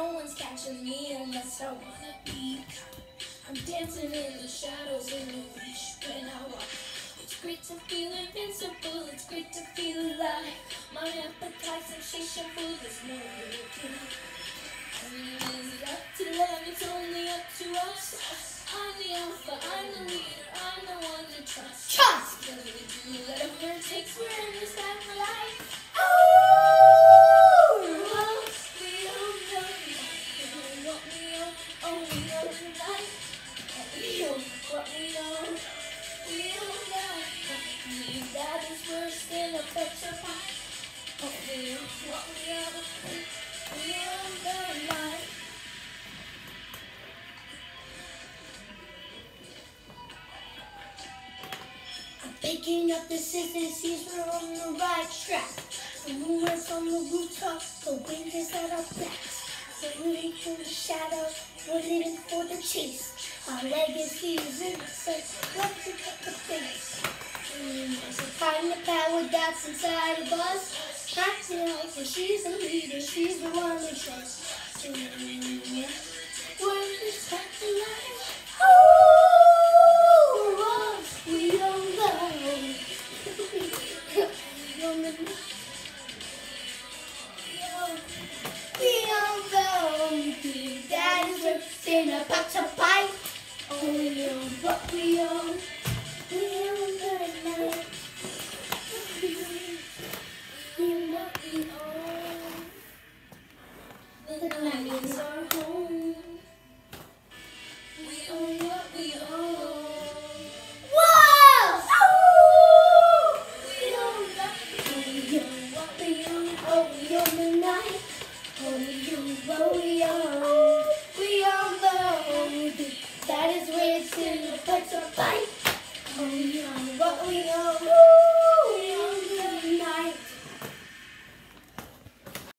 one's catching me unless I wanna be. I'm dancing in the shadows in the leash when I walk. It's great to feel invincible, it's great to feel alive. My appetite's insatiable, there's no looking. Mean, is it up to love? It's only up to us. I'm the alpha, I'm the leader, I'm the one to trust. Trust. Whatever it takes, we're in this picking up the scissors, sees we're on the right track. The moonlight's on the rooftop, the wind is at our backs. We're moving through the shadows, we're living for the chase. Our legacy is innocent, let's pick up the pace. Mm, So find the power that's inside of us. Acting like well, she's the leader, she's the one we trust. Mm, We're chips in a box of pie. Only on what we own. We own the night. We own what we own. The night is home. sing the touch of fight. What we know.